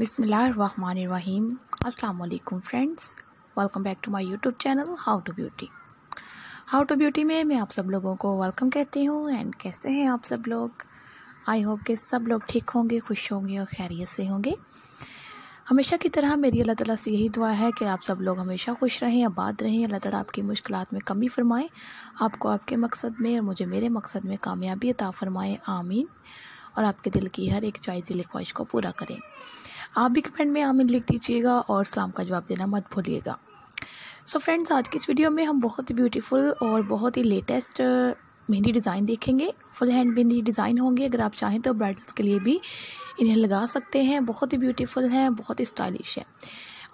बिसमीम वालेकुम friends. Welcome back to my YouTube channel how to beauty. How to beauty में मैं आप सब लोगों को वेलकम कहती हूँ एंड कैसे हैं आप सब लोग? आई होप कि सब लोग ठीक होंगे, खुश होंगे और खैरियत से होंगे। हमेशा की तरह मेरी अल्लाह ताला से यही दुआ है कि आप सब लोग हमेशा खुश रहें, आबाद रहें। अल्लाह ताला आपकी मुश्किल में कमी फ़रमाएँ, आपको आपके मकसद में और मुझे मेरे मकसद में कामयाबी अता फ़रमाएँ, आमीन। और आपके दिल की हर एक दिल ख्वाहिश को पूरा करें। आप भी कमेंट में आमिन लिख दीजिएगा और सलाम का जवाब देना मत भूलिएगा। सो so फ्रेंड्स आज की इस वीडियो में हम बहुत ही ब्यूटीफुल और बहुत ही लेटेस्ट मेहंदी डिज़ाइन देखेंगे। फुल हैंड मेहंदी डिज़ाइन होंगे। अगर आप चाहें तो ब्राइडल्स के लिए भी इन्हें लगा सकते हैं। बहुत ही ब्यूटीफुल हैं, बहुत ही स्टाइलिश है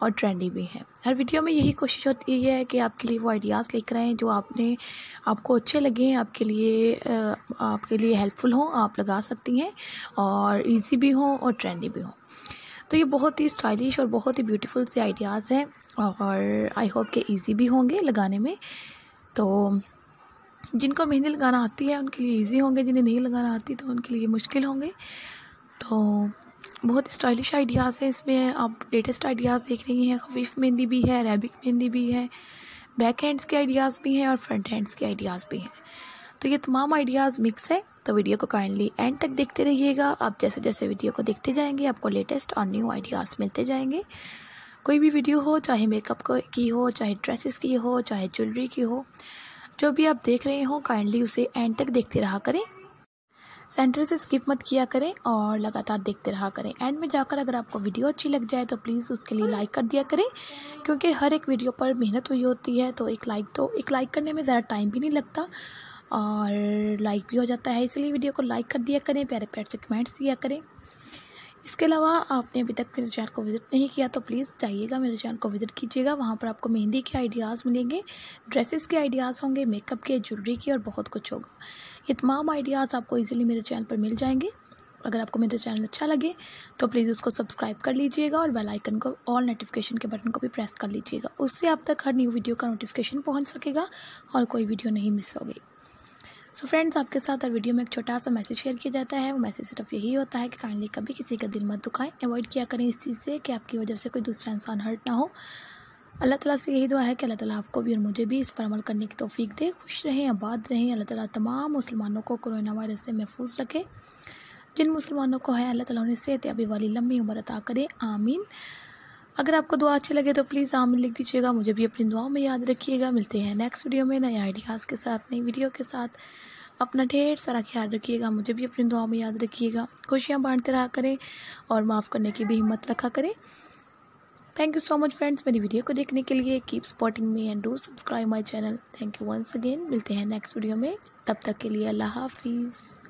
और ट्रेंडी भी हैं। हर वीडियो में यही कोशिश होती है कि आपके लिए वो आइडियाज़ लेकर आएँ जो आपने, आपको अच्छे लगे, आपके लिए आपके लिए हेल्पफुल हों, आप लगा सकती हैं और इजी भी हों और ट्रेंडी भी हों। तो ये बहुत ही स्टाइलिश और बहुत ही ब्यूटीफुल से आइडियाज़ हैं और आई होप के इजी भी होंगे लगाने में। तो जिनको मेहंदी लगाना आती है, उनके लिए इजी होंगे, जिन्हें नहीं लगाना आती तो उनके लिए मुश्किल होंगे। तो बहुत ही स्टाइलिश आइडियाज़ हैं इसमें। आप लेटेस्ट आइडियाज़ देख रही हैं खफीफ मेहंदी भी है अरेबिक मेहंदी भी है बैक हैंड्स के आइडियाज़ भी हैं और फ्रंट हैंड्स के आइडियाज़ भी हैं। तो ये तमाम आइडियाज़ मिक्स हैं तो वीडियो को काइंडली एंड तक देखते रहिएगा। आप जैसे जैसे वीडियो को देखते जाएँगे, आपको लेटेस्ट और न्यू आइडियाज़ मिलते जाएँगे। कोई भी वीडियो हो, चाहे मेकअप की हो, चाहे ड्रेसेस की हो, चाहे ज्वेलरी की हो, जो भी आप देख रहे हो काइंडली उसे एंड तक देखते रहा करें। सेंटर से स्किप मत किया करें और लगातार देखते रहा करें। एंड में जाकर अगर आपको वीडियो अच्छी लग जाए तो प्लीज़ उसके लिए लाइक कर दिया करें, क्योंकि हर एक वीडियो पर मेहनत हुई होती है तो एक लाइक तो एक लाइक करने में ज़्यादा टाइम भी नहीं लगता। और लाइक भी हो जाता है, इसलिए वीडियो को लाइक कर दिया करें, प्यारे प्यार से कमेंट्स दिया करें। इसके अलावा आपने अभी तक मेरे चैनल को विज़िट नहीं किया तो प्लीज़ जाइएगा मेरे चैनल को विज़िट कीजिएगा, वहाँ पर आपको मेहंदी के आइडियाज़ मिलेंगे ड्रेसेस के आइडियाज़ होंगे मेकअप के ज्वेलरी के और बहुत कुछ होगा। ये तमाम आइडियाज़ आपको ईजिली मेरे चैनल पर मिल जाएँगे। अगर आपको मेरा चैनल अच्छा लगे तो प्लीज़ उसको सब्सक्राइब कर लीजिएगा और बेल आइकन को ऑल नोटिफिकेशन के बटन को भी प्रेस कर लीजिएगा। उससे आप तक हर न्यू वीडियो का नोटिफिकेशन पहुँच सकेगा और कोई वीडियो नहीं मिस होगी। सो so फ्रेंड्स आपके साथ हर वीडियो में एक छोटा सा मैसेज शेयर किया जाता है। वो मैसेज सिर्फ़ यही होता है कि काइंडली कभी किसी का दिल मत दुखाएँ। अवॉइड किया करें इस चीज़ से कि आपकी वजह से कोई दूसरा इंसान हर्ट ना हो। अल्लाह ताला से यही दुआ है कि अल्लाह ताला आपको भी और मुझे भी इस पर अमल करने की तोफ़ी दे। खुश रहें, आबाद रहें। अल्लाह ताला तमाम मुसलमानों को कोरोना वायरस से महफूज रखे। जिन मुसलमानों को है, अल्लाह ताला उन्हें सेहत अभी वाली लंबी उम्र अता करे। आमीन। अगर आपको दुआ अच्छी लगे तो प्लीज़ आमीन लिख दीजिएगा। मुझे भी अपनी दुआओं में याद रखिएगा। मिलते हैं नेक्स्ट वीडियो में, नए आइडियाज़ के साथ, नई वीडियो के साथ। अपना ढेर सारा ख्याल रखिएगा। मुझे भी अपनी दुआओं में याद रखिएगा। खुशियाँ बांटते रहा करें और माफ़ करने की भी हिम्मत रखा करें। Thank you so much friends मेरी वीडियो को देखने के लिए keep supporting me and do subscribe my channel thank you once again मिलते हैं नेक्स्ट वीडियो में। तब तक के लिए अल्लाह हाफिज़।